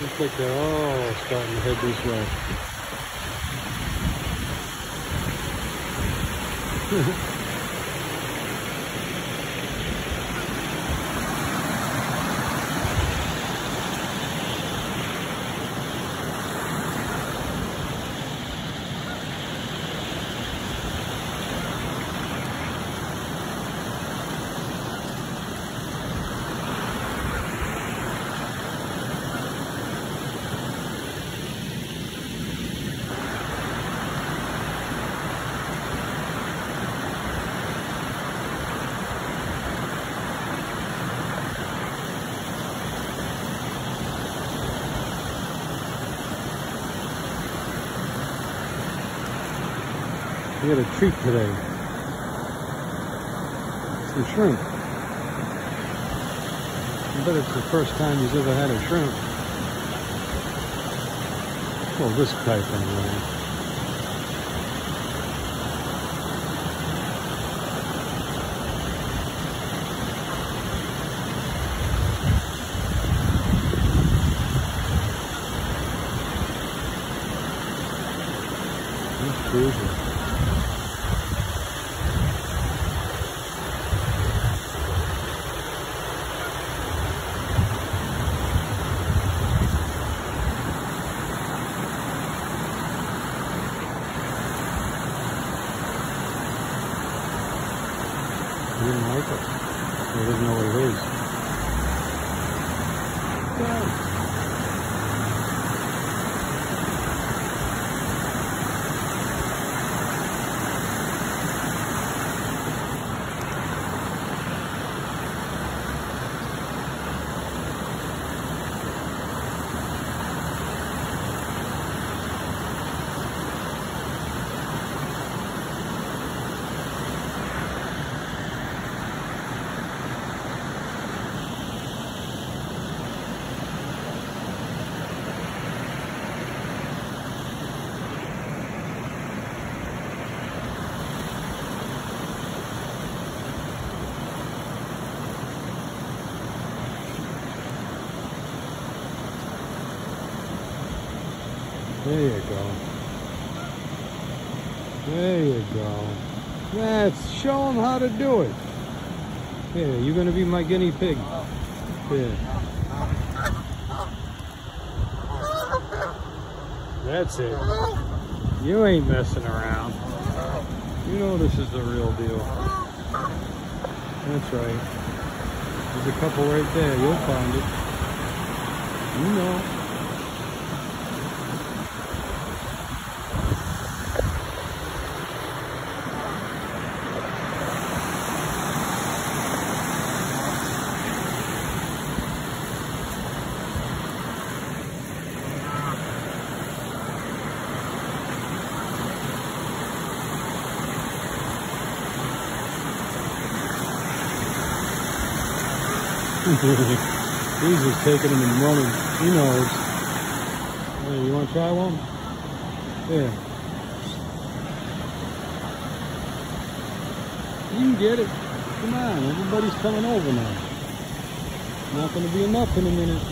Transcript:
Looks like they're all starting to head this way. We had a treat today. Some shrimp. I bet it's the first time he's ever had a shrimp. Well, this type anyway. He's cruising. He didn't like it. He doesn't know what it is. Yeah. There you go. There you go. Let's show them how to do it. Here, you're gonna be my guinea pig. Here. That's it. You ain't messing around. You know this is the real deal. That's right. There's a couple right there. You'll find it. You know. He's just taking them and running. He knows. Hey, you want to try one? Yeah. You can get it. Come on, everybody's coming over now. Not going to be enough in a minute.